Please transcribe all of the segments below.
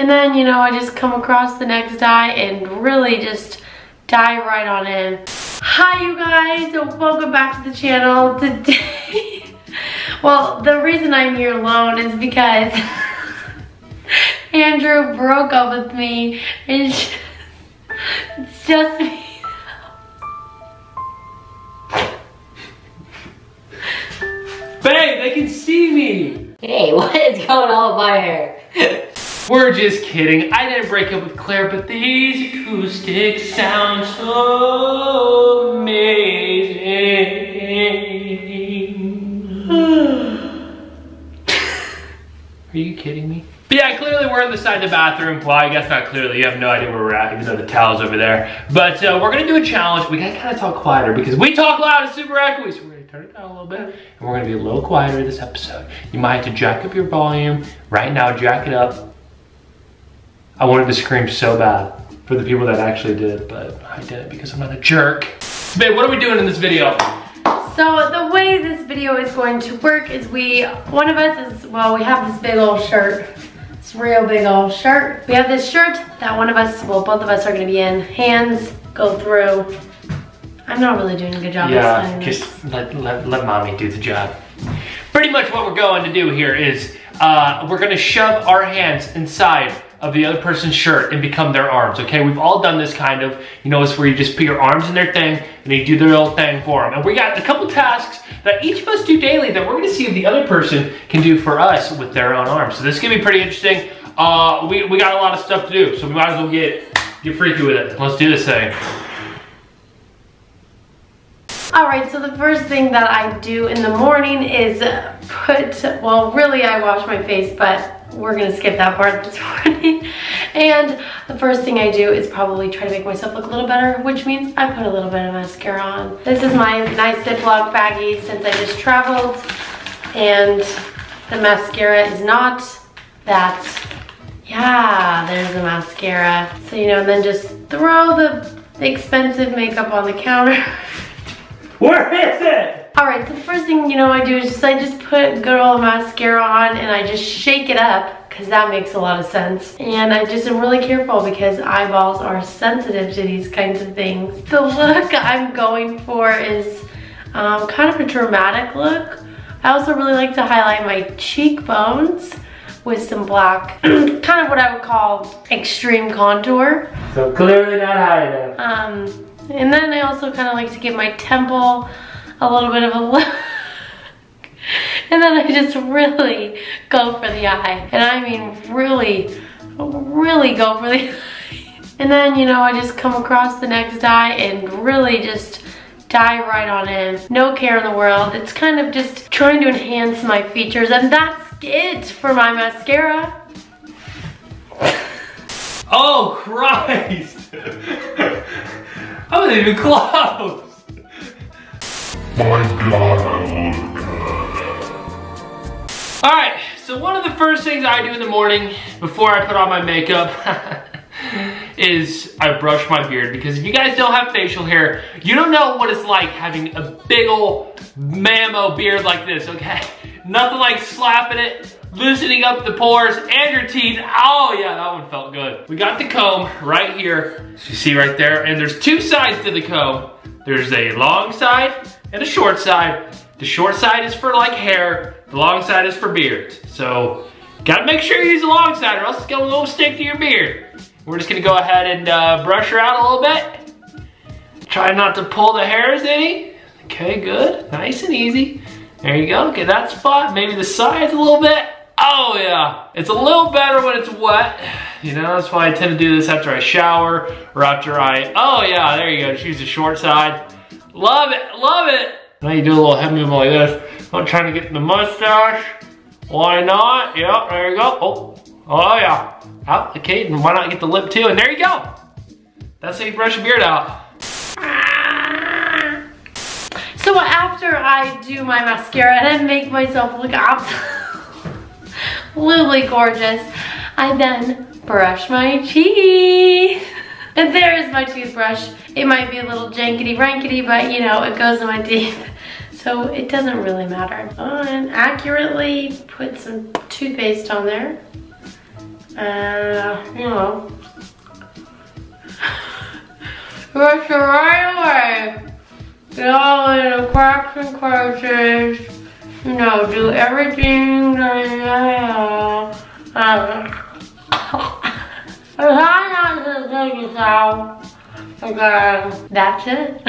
And then, you know, I just come across the next dye and really just dive right on in. Hi you guys, welcome back to the channel. Today, well, the reason I'm here alone is because Andrew broke up with me. It's just, it's just me. Babe, they can see me. Hey, what is going on with my hair? We're just kidding. I didn't break up with Claire, but these acoustics sound so amazing. Are you kidding me? But yeah, clearly we're inside the bathroom. Well, I guess not clearly. You have no idea where we're at, even though the towel's over there. But uh, we're gonna do a challenge. We gotta kind of talk quieter because we talk loud and super echoey. So we're gonna turn it down a little bit, and we're gonna be a little quieter this episode. You might have to jack up your volume right now. Jack it up. I wanted to scream so bad for the people that actually did, but I didn't because I'm not a jerk. Babe, what are we doing in this video? So the way this video is going to work is we, one of us is, well, we have this big old shirt. It's real big old shirt. We have this shirt that one of us, well, both of us are gonna be in. Hands go through. I'm not really doing a good job Yeah, this. just let, let, let mommy do the job. Pretty much what we're going to do here is uh, we're gonna shove our hands inside of the other person's shirt and become their arms, okay? We've all done this kind of, you know, it's where you just put your arms in their thing and they do their little thing for them. And we got a couple tasks that each of us do daily that we're gonna see if the other person can do for us with their own arms. So this is gonna be pretty interesting. Uh, we, we got a lot of stuff to do, so we might as well get, get freaky with it. Let's do this thing. All right, so the first thing that I do in the morning is put, well, really I wash my face, but we're gonna skip that part this morning. And the first thing I do is probably try to make myself look a little better, which means I put a little bit of mascara on. This is my nice Ziploc baggie since I just traveled. And the mascara is not that, yeah, there's the mascara. So, you know, and then just throw the expensive makeup on the counter. Where is it? All right, so the first thing, you know, I do is just, I just put good old mascara on and I just shake it up because that makes a lot of sense. And I just am really careful because eyeballs are sensitive to these kinds of things. The look I'm going for is um, kind of a dramatic look. I also really like to highlight my cheekbones with some black, kind of what I would call extreme contour. So clearly not high enough. Um, and then I also kind of like to get my temple a little bit of a look. and then I just really go for the eye. And I mean really, really go for the eye. And then, you know, I just come across the next eye and really just dive right on in. No care in the world. It's kind of just trying to enhance my features and that's it for my mascara. Oh, Christ! I wasn't even close! Alright, so one of the first things I do in the morning before I put on my makeup is I brush my beard because if you guys don't have facial hair, you don't know what it's like having a big old mammo beard like this, okay? Nothing like slapping it, loosening up the pores and your teeth. Oh yeah, that one felt good. We got the comb right here. You see right there, and there's two sides to the comb. There's a long side and a short side. The short side is for like hair, the long side is for beards. So gotta make sure you use the long side or else it's gonna go stick to your beard. We're just gonna go ahead and uh, brush her out a little bit. Try not to pull the hairs any. Okay, good, nice and easy. There you go, get that spot, maybe the sides a little bit. Oh yeah, it's a little better when it's wet. You know, that's why I tend to do this after I shower or after I, oh yeah, there you go, just use the short side. Love it, love it. Now you do a little head movement like this. I'm trying to get the mustache. Why not? Yep, there you go. Oh, oh yeah. Out, okay, and why not get the lip too? And there you go. That's how you brush your beard out. So after I do my mascara and make myself look absolutely gorgeous, I then brush my teeth. And there is my toothbrush. It might be a little jankety rankety, but you know, it goes in my teeth. So it doesn't really matter. And accurately put some toothpaste on there. Uh, you know, brush it right away. Get all in the cracks and crevices. You know, do everything that you uh, Try take yourself. Okay, that's it.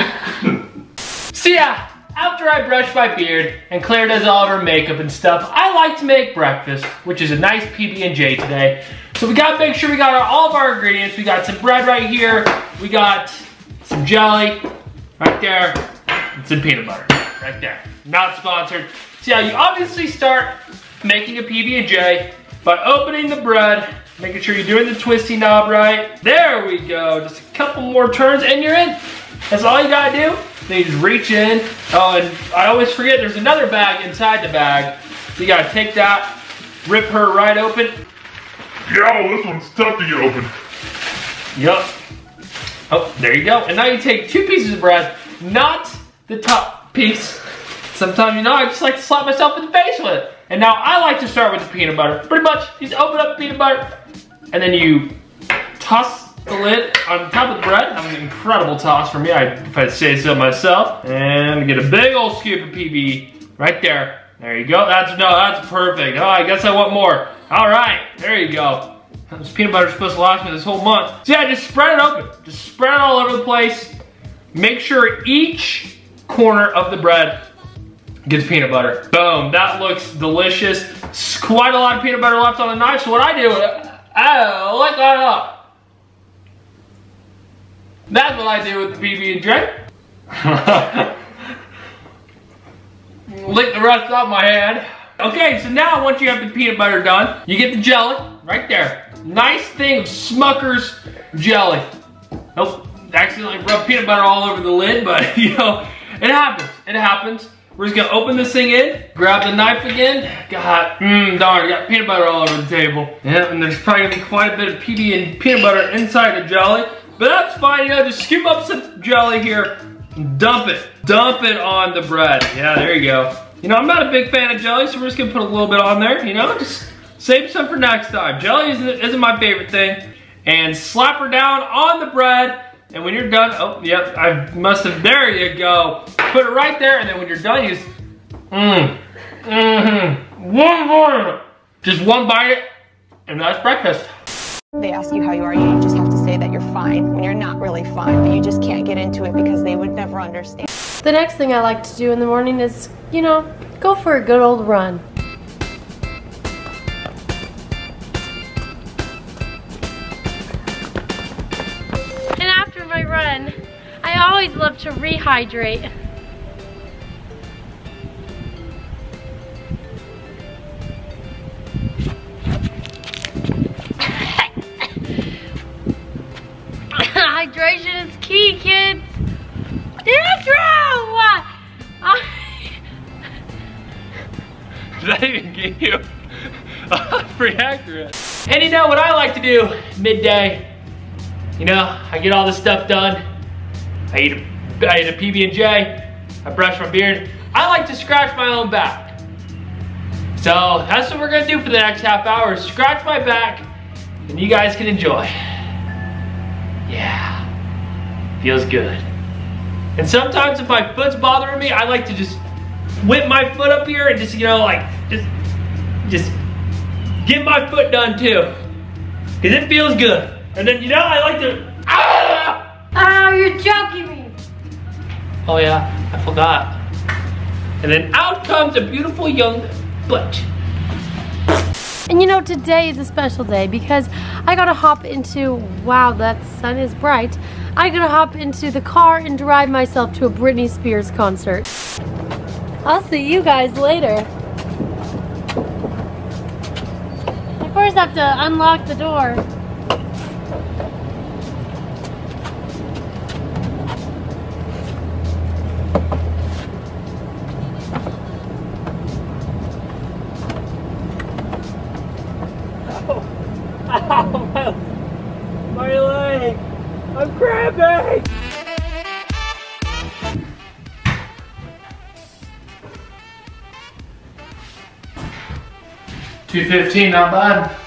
So yeah, after I brush my beard and Claire does all of her makeup and stuff, I like to make breakfast, which is a nice PB&J today. So we gotta make sure we got our, all of our ingredients. We got some bread right here. We got some jelly right there. And some peanut butter right there. Not sponsored. So yeah, you obviously start making a PB&J by opening the bread, making sure you're doing the twisty knob right. There we go. Just a couple more turns and you're in. That's all you gotta do. Then you just reach in. Oh, and I always forget there's another bag inside the bag. So you gotta take that, rip her right open. Yo, this one's tough to get open. Yup. Oh, there you go. And now you take two pieces of bread, not the top piece. Sometimes, you know, I just like to slap myself in the face with it. And now I like to start with the peanut butter. Pretty much, just open up the peanut butter, and then you toss the lid on top of the bread. That was an incredible toss for me, I, if I say so myself. And get a big old scoop of PB right there. There you go. That's no, that's perfect. Oh, I guess I want more. All right, there you go. This peanut butter is supposed to last me this whole month. So yeah, just spread it open. Just spread it all over the place. Make sure each corner of the bread gets peanut butter. Boom, that looks delicious. Quite a lot of peanut butter left on the knife, so what I do, I lick that up. That's what I do with the PB&J. Lick the rest off my hand. Okay, so now once you have the peanut butter done, you get the jelly right there. Nice thing of Smucker's jelly. Nope, accidentally rubbed peanut butter all over the lid, but you know, it happens, it happens. We're just gonna open this thing in, grab the knife again. God, mmm, darn, got peanut butter all over the table. Yeah, and there's probably gonna be quite a bit of PB and peanut butter inside the jelly, but that's fine, you know, just scoop up some jelly here, and dump it. Dump it on the bread. Yeah, there you go. You know, I'm not a big fan of jelly, so we're just gonna put a little bit on there, you know, just save some for next time. Jelly isn't, isn't my favorite thing. And slap her down on the bread, and when you're done, oh, yep, I must have, there you go. Put it right there, and then when you're done, you just, mmm, mm-hmm. One more, just one bite, and that's breakfast. They ask you how you are, you just have to say that you're fine when you're not really fine, but you just can't get into it because they would never understand. The next thing I like to do in the morning is, you know, go for a good old run. And after my run, I always love to rehydrate. Hydration is key, kids. It's true! Did I even give you? Pretty accurate. And you know what I like to do midday? You know, I get all this stuff done. I eat a, I eat a PB&J. I brush my beard. I like to scratch my own back. So that's what we're gonna do for the next half hour. Scratch my back and you guys can enjoy. Yeah, feels good. And sometimes if my foot's bothering me, I like to just whip my foot up here and just, you know, like, just, just get my foot done too. Cause it feels good. And then, you know, I like to, ah! oh, you're joking me. Oh yeah, I forgot. And then out comes a beautiful young butt. And you know, today is a special day because I gotta hop into, wow, that sun is bright. I gotta hop into the car and drive myself to a Britney Spears concert. I'll see you guys later. I first have to unlock the door. I'm cramping! Two fifteen, not bad.